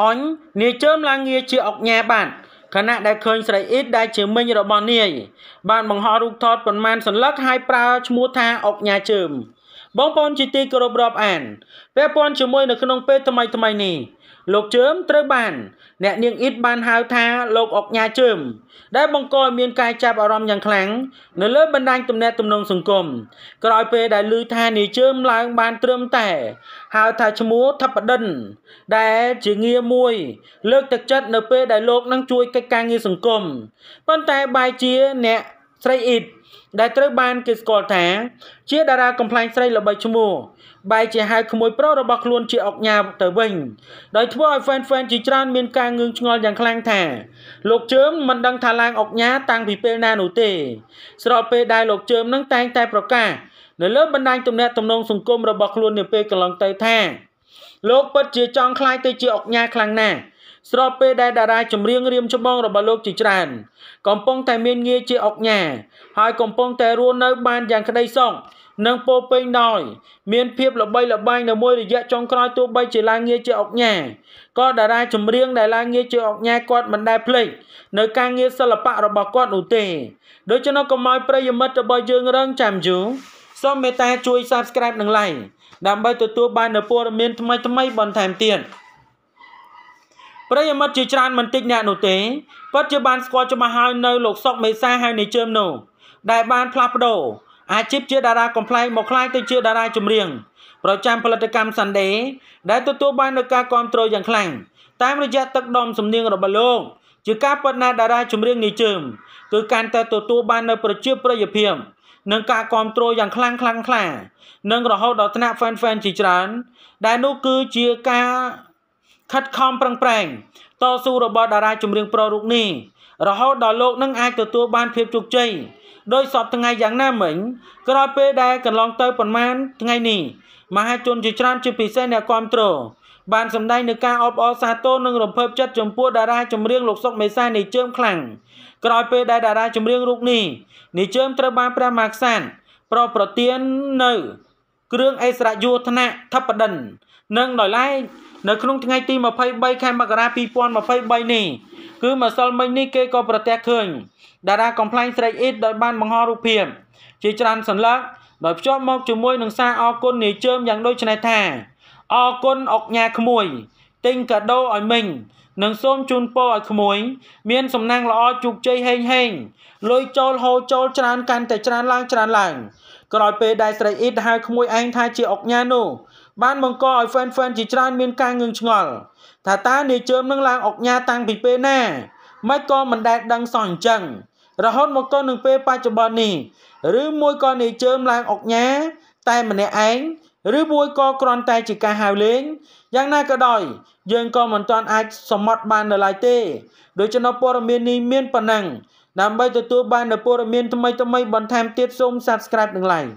អញនាយជើមឡើងងារជាអុកញ៉ាបាទខណៈដែលឃើញស្រីអ៊ីតដែលជាមិញរបស់នាយបានបង្ហោះរូបថតប៉ុន្មានសន្លឹកហើយប្រើឈ្មោះថាអុកញ៉ាជើម បងប្អូនជាទីគោរពរាប់អានពាក់ព័ន្ធជាមួយនៅក្នុងពេលថ្មីថ្មីនេះលោកជើមត្រូវបាន អ្នកនាងអ៊ីតបានហៅថាលោកអុកញ៉ាជើមដែលបង្កឲ្យមានការចាប់អារម្មណ៍យ៉ាងខ្លាំងនៅលើបណ្ដាញទំនាក់ទំនងសង្គមក្រោយពេលដែលឮថានាយជើមឡើងបានត្រឹមតែហៅថាឈ្មោះថបដិន ដែលជាងារមួយ លើកទឹកចិត្តនៅពេលដែលលោកនឹងជួយកិច្ចការងារសង្គមប៉ុន្តែបែរជាអ្នក ស្រីអ៊ីតដែលត្រូវបានគេស្គាល់ថាជាតារាកំ pl ែងស្រីល្បីឈ្មោះបែរជាហៅក្មួយប្រុសរបស់ខ្លួនជាអុកញ៉ាទៅវិញដោយធ្វើឲ្យ fan fan ជាច្រើនមានការងឿងឆ្ងល់យ៉ាងខ្លាំងថាលោកជើមមិនដឹងថាឡើងអុកញ៉ាតាំងពីពេលណានោះទេ ស្របពេលដែលលោកជើមនឹងតែងតែប្រកាសនៅលើបណ្ដាញទំនាក់ទំនងសង្គមរបស់ខ្លួននាពេលកន្លងទៅថាលោកពិតជាចង់ខ្លាយទៅជាអុកញ៉ាខ្លាំងណាស់ ស្របពេលដែលតារាចម្រៀងរៀមច្បងរបស់លោកជាច្រើន កំពុងតែមានងារជាអុកញ៉ាហើយកំពុងតែរស់នៅបានយ៉ាងក្តីសុខនិងពោពេញដោយមានភាពល្បីល្បាញនៅមួយរយៈចុងក្រោយទោះបីជាឡើងងារជាអុកញ៉ាក៏តារាចម្រៀងដែលឡើងងារជាអុកញ៉ាគាត់មិនដែលភ្លេចនៅការងារសិល្បៈរបស់គាត់នោះទេដូច្នោះកុំឲ្យប្រិយមិត្តរបស់យើងរងចាំយូរសូមមេត្តាជួយ Subscribe និង Like ដើម្បីទទួលបាននូវព័ត៌មានថ្មីៗបន្ថែមទៀត ប្រិយមិត្តជាច្រើនមិនតិចអ្នកនោះទេពិតជាបានស្គាល់ច្បាស់ហើយនៅលោកសុកមេសាហើយនៃជើមនោះដែលបានផ្លាស់ប្ដូរអាជីពជាតារាកំ pl ែងមកខ្លាយទៅជាតារាចម្រៀងប្រចាំផលិតកម្ម Sunday ដែលទទួលបាននូវការគ្រប់គ្រងយ៉ាងខ្លាំងតាមរយៈទឹកដមសំនៀងរបស់លោកជាការពិតណាស់តារាចម្រៀងនេះជើមគឺកាន់តែទទួលបាននូវប្រជាប្រិយភាពនិងការគ្រប់គ្រងយ៉ាងខ្លាំងខ្លាំងខ្លានិងរហូតដល់ថ្នាក់ fan fan ជាច្រើនដែលនោះគឺជាការ ខិតខំប្រឹងប្រែងតស៊ូរបស់តារាចម្រៀងប្រុសរូបនេះរហូតដល់លោកនឹងអាចទទួលបានភាពជោគជ័យដោយសពថ្ងៃយ៉ាងណាមិញក្រោយពេលដែលកន្លងទៅប្រមាណថ្ងៃនេះមហាជនជាច្រើនជាពិសេសអ្នកគ្រប់គ្រងបានសម្ដែងនឹងការអបអរសាទរនិងរំភើបចិត្តចំពោះតារាចម្រៀងលោកសុកមេសានៃជើមខ្លាំងក្រោយពេលដែលតារាចម្រៀងរូបនេះនៃជើមត្រូវបានព្រះមហាក្សត្រប្រប្រទាននៅគ្រឿងអេសរយុធនៈថបដិន និងដោយឡែក នៅក្នុងថ្ងៃទី23ខែមករា2023នេះគឺម្សិលមិញនេះគេក៏ប្រទះឃើញតារាកំ pl ែងស្រីអ៊ីតដោយបានបង្ហោះរូបភាពជាច្រើនសន្លឹកដោយភ្ជាប់មកជាមួយនឹងសារអរគុណនាយជើមយ៉ាងដូចនេះថាអរគុណអុកញ៉ាក្មួយទិញកាដូឲ្យមិញនិងសូមជូនពរឲ្យក្មួយ មានសំណាងល្អជោគជ័យហេងហេងលុយចូលហូរចូលច្រើនកាន់តែច្រើនឡើងច្រើនឡើងក្រោយពេលដែលស្រីអ៊ីតហៅក្មួយឯងថាជាអុកញ៉ានោះ បានបង្កឲ្យ fan fan ជាច្រើនមានការងឿងឆ្ងល់ថាតើនាយជើមនឹងឡើងអុកញ៉ាតាំងពីពេលណាមិនក៏មិនដែលដឹងសោះអញ្ចឹងរហូតមកទល់នឹងពេលបច្ចុប្បន្ននេះឬមួយក៏នាយជើមឡើងអុកញ៉ាតែម្នាក់ឯងឬមួយក៏គ្រាន់តែជាការហៅលេងយ៉ាងណាក៏ដោយ យើងក៏មិនទាន់អាចសមត់បាននៅឡើយទេដូច្នោះព័ត៌មាននេះមានប៉ុណ្ណឹងដើម្បីទទួលបាននូវព័ត៌មានថ្មីៗបន្ថែមទៀតសូម Subscribe និង Like